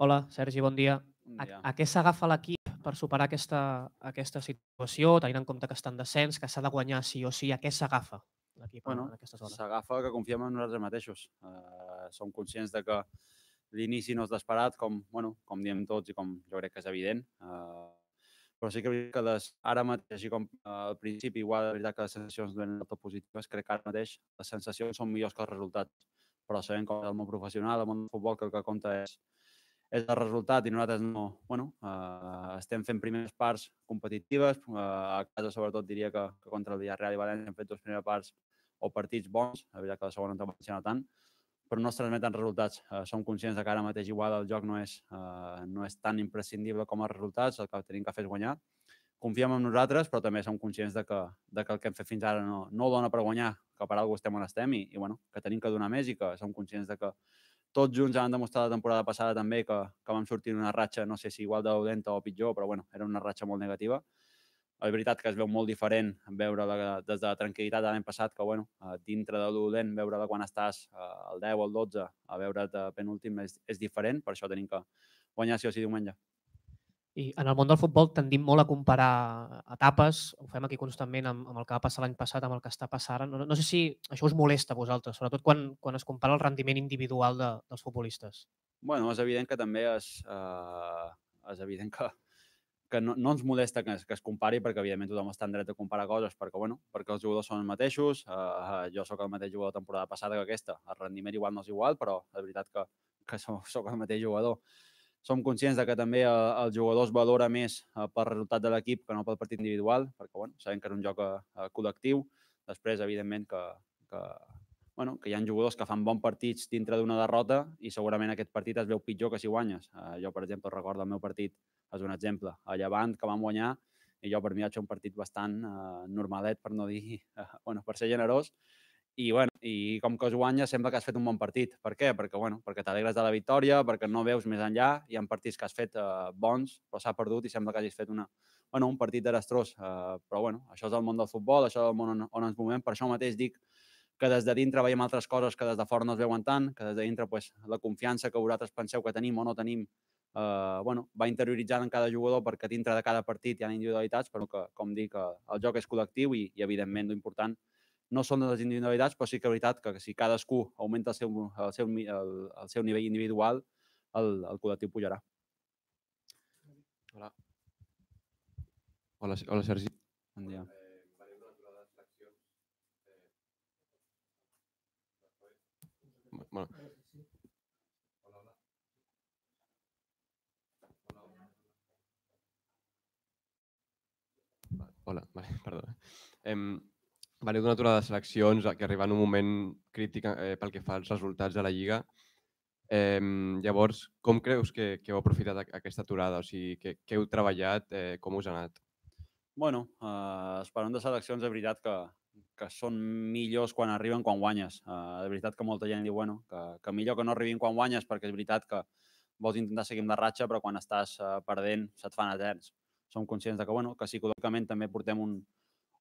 Hola, Sergi, bon dia. Bon A, dia. a què s'agafa l'equip per superar aquesta, aquesta situació, tenint en compte que està en descens, que s'ha de guanyar sí o sí? A què s'agafa l'equip Bueno, en aquestes hores? s'agafa que confiem en nosaltres mateixos. Uh, som conscients de que l'inici no és l'esperat, com, bueno, com diem tots i com jo crec que és evident. Uh, però sí que, que les, ara mateix, així com uh, al principi, igual, de veritat que les sensacions del tot positives, crec que ara mateix les sensacions són millors que els resultats. Però sabem com és el món professional, el món del futbol, que el que compta és, és el resultat i nosaltres no, bueno, uh, estem fent primeres parts competitives, uh, a casa sobretot diria que, que contra el Villarreal i València hem fet dues primeres parts o partits bons, la veritat que la segona no va funcionar tant, però no es transmeten resultats. Uh, som conscients que ara mateix igual el joc no és, uh, no és tan imprescindible com els resultats, el que tenim que fer és guanyar. Confiem en nosaltres, però també som conscients de que, de que el que hem fet fins ara no, no dona per guanyar, que per alguna estem on estem i, i bueno, que tenim que donar més i que som conscients de que tots junts han demostrat la temporada passada també que, que vam sortir una ratxa, no sé si igual de dolenta o pitjor, però bueno, era una ratxa molt negativa. És veritat que es veu molt diferent veure la, des de la tranquil·litat de l'any passat, que bueno, eh, dintre de l'udent, veure-la quan estàs eh, al 10 o al 12, a veure't penúltim és, és diferent, per això tenim que guanyar sí o sí diumenge. I en el món del futbol tendim molt a comparar etapes, ho fem aquí constantment amb, amb el que va passar l'any passat, amb el que està passant ara. No, no sé si això us molesta a vosaltres, sobretot quan, quan es compara el rendiment individual de, dels futbolistes. Bueno, és evident que també és, eh, és evident que, que no, no ens molesta que es, que es compari perquè evidentment tothom està en dret de comparar coses perquè, bueno, perquè els jugadors són els mateixos, eh, jo sóc el mateix jugador temporada passada que aquesta, el rendiment igual no és igual, però és veritat que, que sóc, sóc el mateix jugador som conscients de que també eh, el jugador es valora més eh, pel resultat de l'equip que no pel partit individual, perquè bueno, sabem que és un joc eh, col·lectiu. Després, evidentment, que, que, bueno, que hi ha jugadors que fan bons partits dintre d'una derrota i segurament aquest partit es veu pitjor que si guanyes. Eh, jo, per exemple, recordo el meu partit, és un exemple, a Llevant, que vam guanyar, i jo per mi ha un partit bastant eh, normalet, per no dir, eh, bueno, per ser generós, i, bueno, i com que es guanya sembla que has fet un bon partit. Per què? Perquè, bueno, perquè t'alegres de la victòria, perquè no veus més enllà, hi ha partits que has fet eh, bons, però s'ha perdut i sembla que hagis fet una, bueno, un partit desastrós. Eh, però bueno, això és el món del futbol, això és el món on, on ens movem. Per això mateix dic que des de dintre veiem altres coses que des de fora no es veuen tant, que des de dintre pues, la confiança que vosaltres penseu que tenim o no tenim eh, bueno, va interioritzant en cada jugador perquè dintre de cada partit hi ha individualitats, però que, com dic, el joc és col·lectiu i, i evidentment, l'important no són de les individualitats, però sí que és veritat que si cadascú augmenta el seu, el seu, el, el seu nivell individual, el, el col·lectiu pujarà. Hola. Hola, hola Sergi. Bon dia. Bueno. Hola, vale, perdó. Eh, Veniu d'una aturada de seleccions que arriba en un moment crític eh, pel que fa als resultats de la Lliga. Eh, llavors, com creus que, que heu aprofitat aquesta aturada? O sigui, que, que heu treballat? Eh, com us ha anat? Bueno, eh, esperant de seleccions, és veritat que, que són millors quan arriben quan guanyes. Eh, és veritat que molta gent diu bueno, que, que millor que no arribin quan guanyes perquè és veritat que vols intentar seguir amb la ratxa, però quan estàs eh, perdent se't fan eterns. Som conscients de que, bueno, que psicològicament també portem un,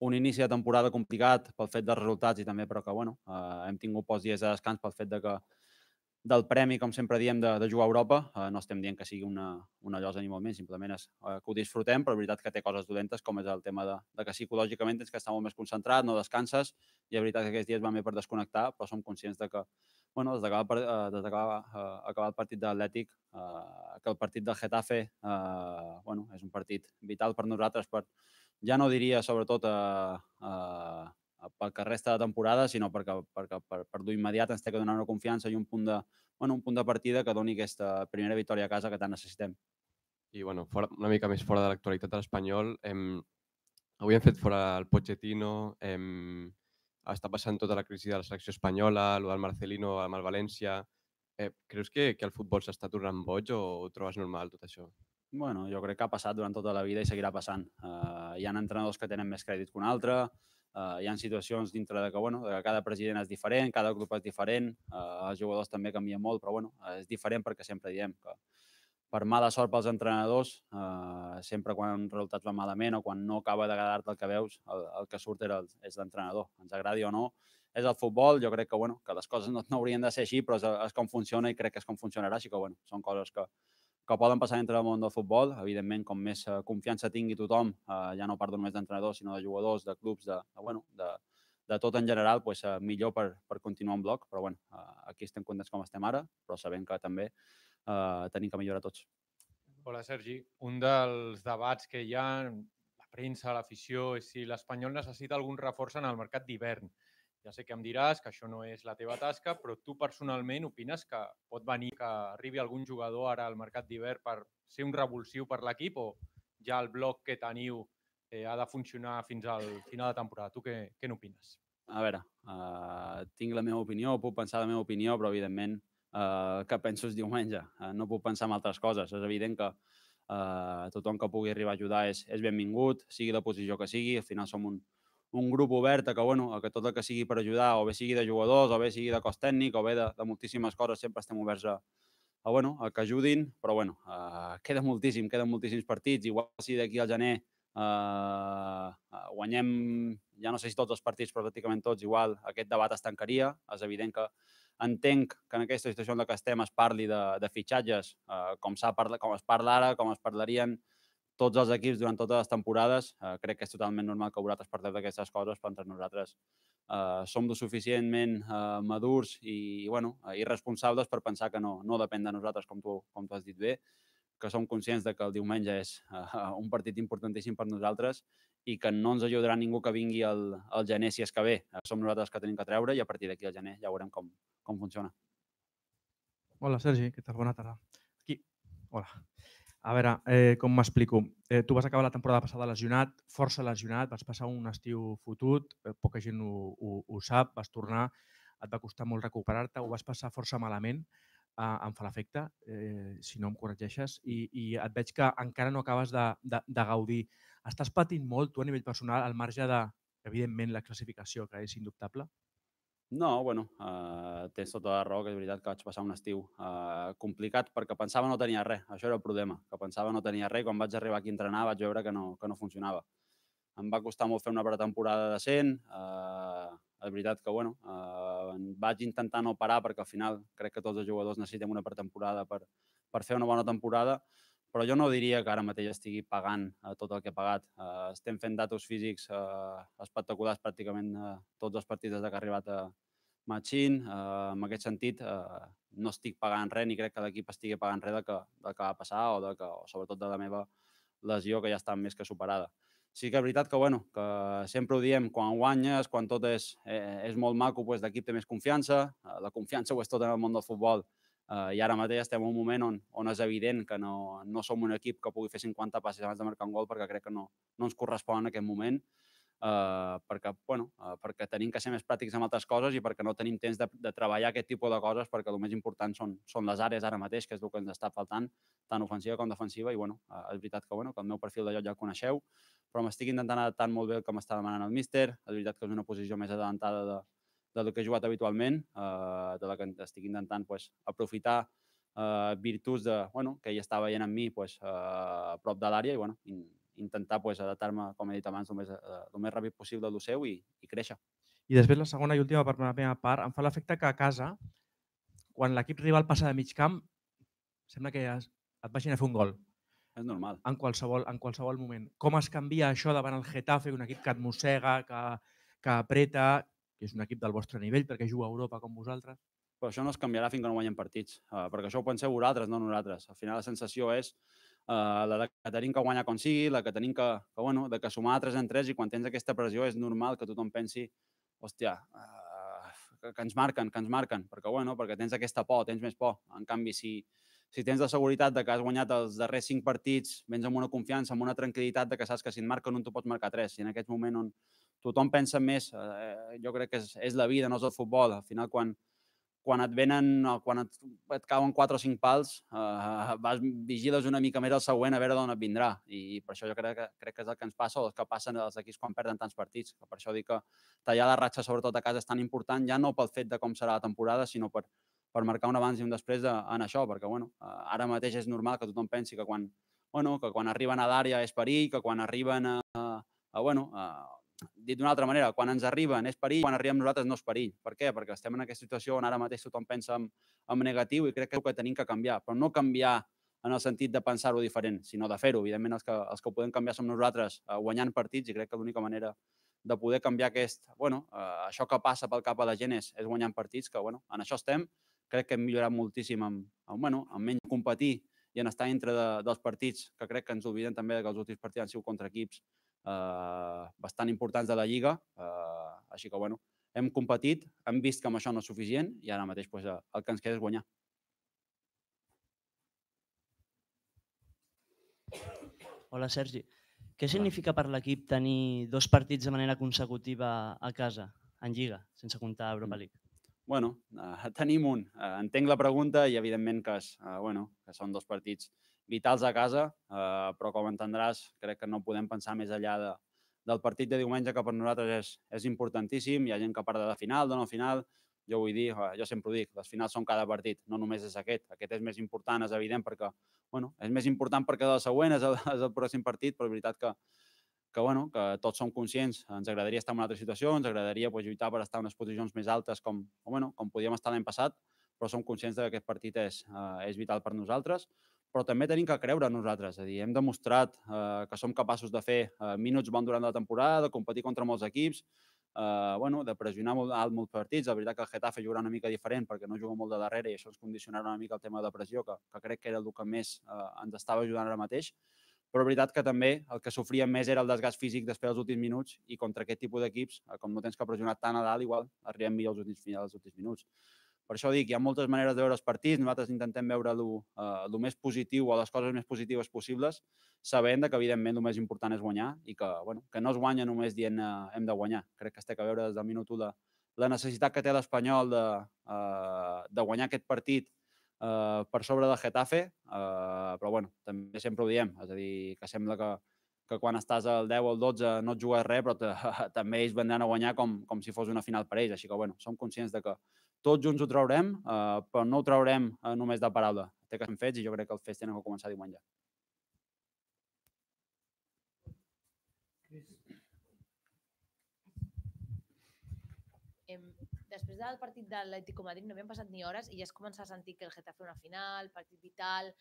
un inici de temporada complicat pel fet dels resultats i també però que bueno, eh, hem tingut pocs dies de descans pel fet de que del premi, com sempre diem, de, de jugar a Europa. Eh, no estem dient que sigui una, una llosa ni molt menys, simplement és eh, que ho disfrutem, però és veritat que té coses dolentes, com és el tema de, de que psicològicament tens que estar molt més concentrat, no descanses, i és veritat que aquests dies van bé per desconnectar, però som conscients de que, bueno, des d'acabar eh, des d'acabar eh, acabar el partit de l'Atlètic, eh, que el partit del Getafe eh, bueno, és un partit vital per nosaltres per, ja no diria sobretot a, a, a, pel que resta de temporada, sinó perquè, perquè per, per dur immediat ens té que donar una confiança i un punt de, bueno, un punt de partida que doni aquesta primera victòria a casa que tant necessitem. I bueno, fora, una mica més fora de l'actualitat de l'Espanyol, hem, avui hem fet fora el Pochettino, hem, està passant tota la crisi de la selecció espanyola, el del Marcelino amb el València. Eh, creus que, que el futbol s'està tornant boig o ho trobes normal tot això? Bueno, jo crec que ha passat durant tota la vida i seguirà passant. Uh, hi ha entrenadors que tenen més crèdit que un altre, uh, hi ha situacions dintre de que, bueno, de que cada president és diferent, cada grup és diferent, uh, els jugadors també canvien molt, però bueno, és diferent perquè sempre diem que per mala sort pels entrenadors, uh, sempre quan un resultat va malament o quan no acaba d'agradar-te el que veus, el, el que surt era el, és l'entrenador. Ens agradi o no, és el futbol, jo crec que, bueno, que les coses no, no haurien de ser així, però és, és com funciona i crec que és com funcionarà, així que bueno, són coses que, que poden passar entre el món del futbol. Evidentment, com més eh, confiança tingui tothom, eh, ja no parlo només d'entrenadors, sinó de jugadors, de clubs, de, de, bueno, de, de tot en general, pues, eh, millor per, per continuar un bloc. Però bueno, aquí estem contents com estem ara, però sabem que també eh, tenim que millorar tots. Hola, Sergi. Un dels debats que hi ha, la premsa, l'afició, és si l'Espanyol necessita algun reforç en el mercat d'hivern. Ja sé que em diràs que això no és la teva tasca, però tu personalment opines que pot venir que arribi algun jugador ara al mercat d'hivern per ser un revulsiu per l'equip o ja el bloc que teniu eh, ha de funcionar fins al final de temporada? Tu què, què n'opines? A veure, uh, tinc la meva opinió, puc pensar la meva opinió, però evidentment uh, que penso és diumenge. Uh, no puc pensar en altres coses. És evident que uh, tothom que pugui arribar a ajudar és, és benvingut, sigui la posició que sigui. Al final som un, un grup obert a que, bueno, a que tot el que sigui per ajudar, o bé sigui de jugadors, o bé sigui de cos tècnic, o bé de, de moltíssimes coses, sempre estem oberts a, a, bueno, a que ajudin, però bueno, uh, queda moltíssim, queden moltíssims partits. Igual si d'aquí al gener uh, guanyem, ja no sé si tots els partits, però pràcticament tots, igual aquest debat es tancaria. És evident que entenc que en aquesta situació en la que estem es parli de, de fitxatges, uh, com, parla, com es parla ara, com es parlarien tots els equips durant totes les temporades. Eh, crec que és totalment normal que vosaltres parleu d'aquestes coses, però entre nosaltres eh, som lo suficientment eh, madurs i, i bueno, eh, irresponsables per pensar que no, no depèn de nosaltres, com tu, com tu has dit bé, que som conscients de que el diumenge és eh, un partit importantíssim per nosaltres i que no ens ajudarà ningú que vingui al, al gener si és que ve. Eh, som nosaltres que tenim que treure i a partir d'aquí al gener ja veurem com, com funciona. Hola, Sergi, què tal? Bona tarda. Aquí. Hola. A veure, eh, com m'explico? Eh, tu vas acabar la temporada passada lesionat, força lesionat, vas passar un estiu fotut, eh, poca gent ho, ho, ho sap, vas tornar, et va costar molt recuperar-te, ho vas passar força malament, eh, em fa l'efecte, eh, si no em corregeixes, i, i et veig que encara no acabes de, de, de gaudir. Estàs patint molt tu a nivell personal, al marge de, evidentment, la classificació, que és indubtable? No, bueno, uh, tens tota la raó, que és veritat que vaig passar un estiu uh, complicat perquè pensava no tenia res, això era el problema, que pensava no tenia res i quan vaig arribar aquí a entrenar vaig veure que no, que no funcionava. Em va costar molt fer una pretemporada decent, uh, és veritat que, bueno, uh, vaig intentar no parar perquè al final crec que tots els jugadors necessitem una pretemporada per, per fer una bona temporada, però jo no diria que ara mateix estigui pagant uh, tot el que he pagat. Uh, estem fent datos físics uh, espectaculars pràcticament uh, tots els partits des que ha arribat a, Machín, eh, en aquest sentit, eh, no estic pagant res ni crec que l'equip estigui pagant res del que, del que va passar o, de que, o sobretot de la meva lesió que ja està més que superada. Sí que és veritat que, bueno, que sempre ho diem, quan guanyes, quan tot és, eh, és molt maco, doncs l'equip té més confiança. Eh, la confiança ho és tot en el món del futbol eh, i ara mateix estem en un moment on, on és evident que no, no som un equip que pugui fer 50 passes abans de marcar un gol perquè crec que no, no ens correspon en aquest moment eh, perquè, bueno, eh, perquè tenim que ser més pràctics amb altres coses i perquè no tenim temps de, de treballar aquest tipus de coses perquè el més important són, són les àrees ara mateix, que és el que ens està faltant, tant ofensiva com defensiva, i bueno, eh, és veritat que, bueno, que el meu perfil de joc ja el coneixeu, però m'estic intentant adaptar molt bé el que m'està demanant el míster, és veritat que és una posició més adelantada de, de lo que he jugat habitualment, eh, de la que estic intentant pues, aprofitar eh, virtuts de, bueno, que ell estava veient en mi pues, eh, a prop de l'àrea i bueno, intentar pues, adaptar-me, com he dit abans, el més, eh, el més ràpid possible del seu i, i créixer. I després la segona i última per la meva part, em fa l'efecte que a casa, quan l'equip rival passa de mig camp, sembla que et vagin a fer un gol. És normal. En qualsevol, en qualsevol moment. Com es canvia això davant el Getafe, un equip que et mossega, que, que apreta, que és un equip del vostre nivell perquè juga a Europa com vosaltres? Però això no es canviarà fins que no guanyem partits, uh, perquè això ho penseu vosaltres, no nosaltres. Al final la sensació és uh, la de que tenim que guanyar com sigui, la que tenim que, que, bueno, de que sumar 3 en 3 i quan tens aquesta pressió és normal que tothom pensi hòstia, uh, que, que ens marquen, que ens marquen, perquè, bueno, perquè tens aquesta por, tens més por. En canvi, si, si tens la seguretat de que has guanyat els darrers 5 partits, vens amb una confiança, amb una tranquil·litat de que saps que si et marquen un tu pots marcar 3. I en aquest moment on tothom pensa més, eh, jo crec que és, és la vida, no és el futbol. Al final, quan, quan et venen, quan et, et cauen 4 o 5 pals, eh, vas, vigiles una mica més el següent a veure d'on et vindrà. I, per això jo crec que, crec que és el que ens passa o el que passen els equips quan perden tants partits. Per això dic que tallar la ratxa, sobretot a casa, és tan important, ja no pel fet de com serà la temporada, sinó per, per marcar un abans i un després de, en això, perquè bueno, eh, ara mateix és normal que tothom pensi que quan, bueno, que quan arriben a l'àrea és perill, que quan arriben a, a, a bueno, a, dit d'una altra manera, quan ens arriben és perill, quan arribem nosaltres no és perill. Per què? Perquè estem en aquesta situació on ara mateix tothom pensa en, en negatiu i crec que és el que tenim que canviar, però no canviar en el sentit de pensar-ho diferent, sinó de fer-ho. Evidentment, els que, els que ho podem canviar som nosaltres eh, guanyant partits i crec que l'única manera de poder canviar aquest, bueno, eh, això que passa pel cap a la gent és, és guanyant partits, que bueno, en això estem. Crec que hem millorat moltíssim en, en, bueno, en menys competir i en estar entre de, dels partits, que crec que ens oblidem també que els últims partits han sigut contra equips eh, bastant importants de la Lliga. Eh, així que, bueno, hem competit, hem vist que amb això no és suficient i ara mateix pues, el que ens queda és guanyar. Hola, Sergi. Què significa per l'equip tenir dos partits de manera consecutiva a casa, en Lliga, sense comptar Europa League? bueno, eh, tenim un. Eh, entenc la pregunta i evidentment que, és, eh, bueno, que són dos partits vitals a casa, eh, però com entendràs, crec que no podem pensar més enllà de, del partit de diumenge que per nosaltres és, és importantíssim. Hi ha gent que parla de final, de no final. Jo vull dir, eh, jo sempre ho dic, les finals són cada partit, no només és aquest. Aquest és més important, és evident, perquè bueno, és més important perquè el següent és el, és el pròxim partit, però és veritat que, que, bueno, que tots som conscients, ens agradaria estar en una altra situació, ens agradaria pues, lluitar per estar en unes posicions més altes com, bueno, com podíem estar l'any passat, però som conscients que aquest partit és, eh, és vital per nosaltres, però també tenim que creure en nosaltres, és a dir, hem demostrat eh, que som capaços de fer eh, minuts bons durant la temporada, de competir contra molts equips, eh, bueno, de pressionar molt alt molts partits. La veritat que el Getafe jugarà una mica diferent perquè no juga molt de darrere i això ens condicionarà una mica el tema de pressió, que, que crec que era el que més eh, ens estava ajudant ara mateix però és veritat que també el que sofríem més era el desgast físic després dels últims minuts i contra aquest tipus d'equips, eh, com no tens que pressionar tant a dalt, igual arribem millor als últims, als últims minuts. Per això dic, hi ha moltes maneres de veure els partits, nosaltres intentem veure el uh, més positiu o les coses més positives possibles, sabent que, evidentment, el més important és guanyar i que, bueno, que no es guanya només dient uh, hem de guanyar. Crec que es té que veure des del minut 1 la, la necessitat que té l'Espanyol de, uh, de guanyar aquest partit eh, per sobre del Getafe, eh, però bueno, també sempre ho diem, és a dir, que sembla que, que quan estàs al 10 o al 12 no et jugues res, però també ells vendran a guanyar com, com si fos una final per ells. Així que, bueno, som conscients de que tots junts ho traurem, eh, però no ho traurem eh, només de paraula. Té que ser fets i jo crec que els fets tenen que començar diumenge. després del partit de l'Atlético Madrid no havien passat ni hores i ja es comença a sentir que el Getafe una final, partit vital...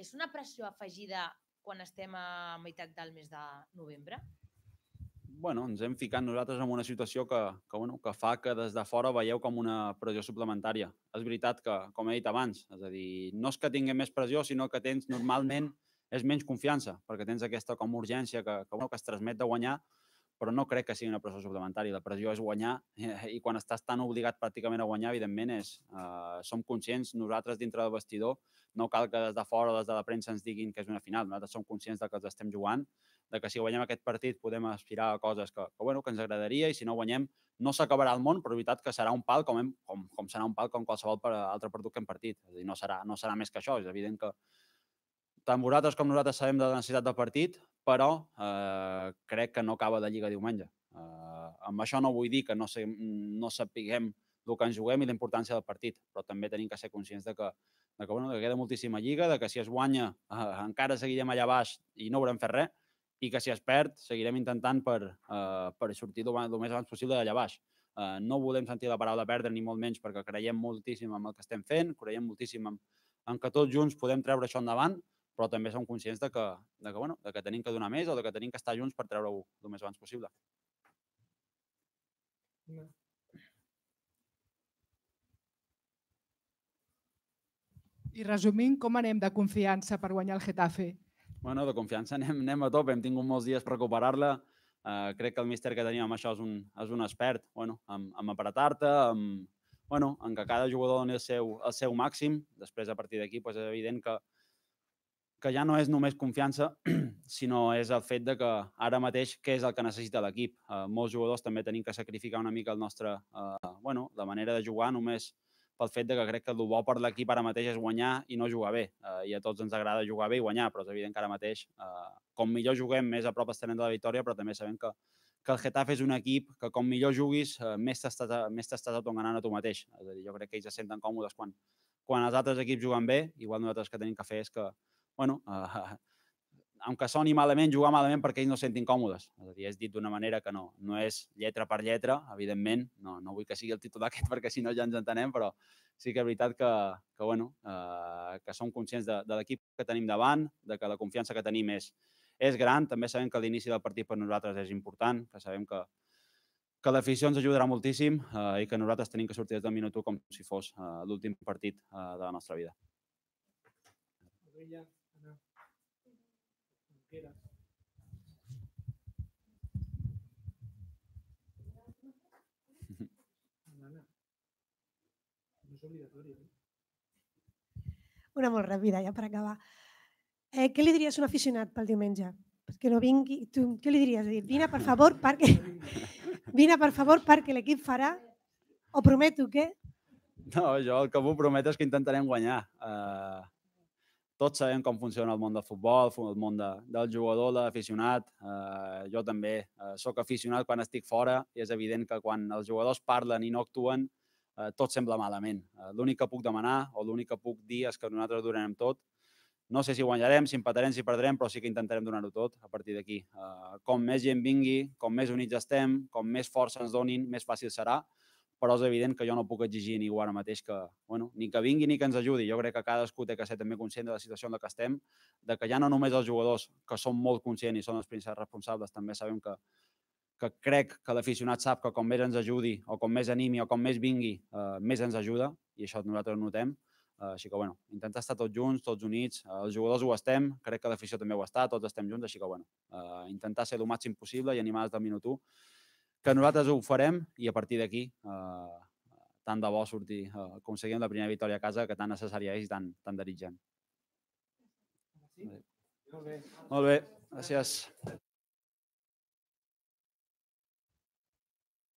És una pressió afegida quan estem a meitat del mes de novembre? Bueno, ens hem ficat nosaltres en una situació que, que, bueno, que fa que des de fora veieu com una pressió suplementària. És veritat que, com he dit abans, és a dir, no és que tinguem més pressió, sinó que tens normalment és menys confiança, perquè tens aquesta com urgència que, que, bueno, que es transmet de guanyar, però no crec que sigui una pressió suplementària. La pressió és guanyar i quan estàs tan obligat pràcticament a guanyar, evidentment, és, uh, som conscients, nosaltres dintre del vestidor, no cal que des de fora o des de la premsa ens diguin que és una final. Nosaltres som conscients de que els estem jugant, de que si guanyem aquest partit podem aspirar a coses que, que, bueno, que ens agradaria i si no guanyem no s'acabarà el món, però veritat que serà un pal com, hem, com, com serà un pal com qualsevol altre partit que hem partit. És a dir, no serà, no serà més que això. És evident que tant vosaltres com nosaltres sabem de la necessitat del partit, però eh, crec que no acaba de Lliga diumenge. Eh, amb això no vull dir que no, sé, no sapiguem el que ens juguem i la importància del partit, però també tenim que ser conscients de que, de que, bueno, que queda moltíssima lliga, de que si es guanya eh, encara seguirem allà baix i no haurem fet res, i que si es perd seguirem intentant per, eh, per sortir el més abans possible d'allà baix. Eh, no volem sentir la paraula perdre ni molt menys perquè creiem moltíssim en el que estem fent, creiem moltíssim en, en que tots junts podem treure això endavant, però també som conscients de que, de que, bueno, de que tenim que donar més o de que tenim que estar junts per treure-ho el més abans possible. I resumint, com anem de confiança per guanyar el Getafe? Bueno, de confiança anem, anem a tope. Hem tingut molts dies per recuperar-la. Uh, crec que el míster que tenim amb això és un, és un expert, bueno, amb, amb apretar-te, amb, bueno, en que cada jugador doni el seu, el seu màxim. Després, a partir d'aquí, pues, és evident que, que ja no és només confiança, sinó és el fet de que ara mateix què és el que necessita l'equip. Uh, molts jugadors també tenim que sacrificar una mica el nostre, uh, bueno, la manera de jugar només pel fet de que crec que el bo per l'equip ara mateix és guanyar i no jugar bé. Uh, I a tots ens agrada jugar bé i guanyar, però és evident que ara mateix, uh, com millor juguem, més a prop estarem de la victòria, però també sabem que, que el Getafe és un equip que com millor juguis, uh, més t'estàs autoenganant a tu mateix. És a dir, jo crec que ells se senten còmodes quan, quan els altres equips juguen bé, igual nosaltres que tenim que fer és que, bueno, uh, aunque soni malament, jugar malament perquè ells no se sentin còmodes. És a dir, és dit d'una manera que no, no és lletra per lletra, evidentment, no, no vull que sigui el títol d'aquest perquè si no ja ens entenem, però sí que és veritat que, que, bueno, eh, que som conscients de, de l'equip que tenim davant, de que la confiança que tenim és, és gran. També sabem que l'inici del partit per nosaltres és important, que sabem que, que l'afició ens ajudarà moltíssim eh, i que nosaltres tenim que sortir des del minut 1 com si fos eh, l'últim partit eh, de la nostra vida. Una molt ràpida, ja per acabar. Eh, què li diries a un aficionat pel diumenge? Que no vingui... Tu, què li diries? Dir, vine, per favor, perquè... vine, per favor, perquè l'equip farà... O prometo que... No, jo el que puc prometre és que intentarem guanyar. Uh, tots sabem com funciona el món del futbol, el món de, del jugador, l'aficionat. Uh, jo també uh, sóc aficionat quan estic fora i és evident que quan els jugadors parlen i no actuen, uh, tot sembla malament. Uh, l'únic que puc demanar o l'únic que puc dir és que nosaltres donem tot. No sé si guanyarem, si empatarem, si perdrem, però sí que intentarem donar-ho tot a partir d'aquí. Uh, com més gent vingui, com més units estem, com més força ens donin, més fàcil serà però és evident que jo no puc exigir ningú ara mateix que, bueno, ni que vingui ni que ens ajudi. Jo crec que cadascú té que ser també conscient de la situació en la que estem, de que ja no només els jugadors, que són molt conscients i són els principals responsables, també sabem que, que crec que l'aficionat sap que com més ens ajudi o com més animi o com més vingui, eh, més ens ajuda i això nosaltres ho notem. Uh, així que, bueno, intentar estar tots junts, tots units. Uh, els jugadors ho estem, crec que l'afició també ho està, tots estem junts, així que, bueno, uh, intentar ser el màxim possible i animar des del minut 1 que nosaltres ho farem i a partir d'aquí eh, tant de bo sortir, eh, aconseguim la primera victòria a casa que tan necessària és i tan, tan desitjant. Molt bé. Molt bé, gràcies.